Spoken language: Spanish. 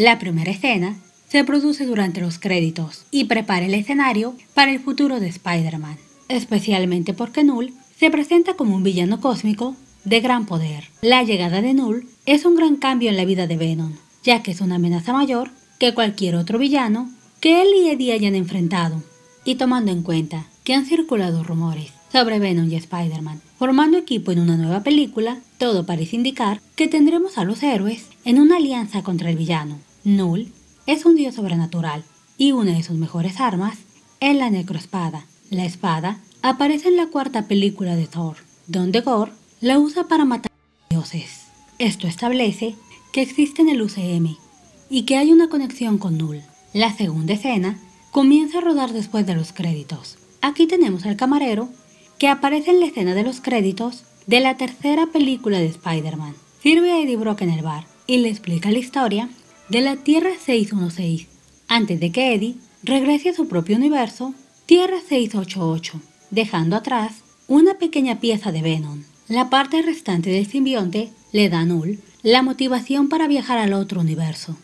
La primera escena se produce durante los créditos y prepara el escenario para el futuro de Spider-Man, especialmente porque Null se presenta como un villano cósmico de gran poder. La llegada de Null es un gran cambio en la vida de Venom, ya que es una amenaza mayor que cualquier otro villano que él y Eddie hayan enfrentado, y tomando en cuenta que han circulado rumores sobre Venom y Spider-Man formando equipo en una nueva película, todo parece indicar que tendremos a los héroes en una alianza contra el villano. Null es un dios sobrenatural y una de sus mejores armas es la necroespada. La espada aparece en la cuarta película de Thor, donde Gore la usa para matar a dioses. Esto establece que existe en el UCM y que hay una conexión con Null. La segunda escena comienza a rodar después de los créditos. Aquí tenemos al camarero que aparece en la escena de los créditos de la tercera película de Spider-Man. Sirve a Eddie Brock en el bar y le explica la historia de la Tierra 616, antes de que Eddie regrese a su propio universo, Tierra 688, dejando atrás una pequeña pieza de Venom. La parte restante del simbionte le da a Null la motivación para viajar al otro universo.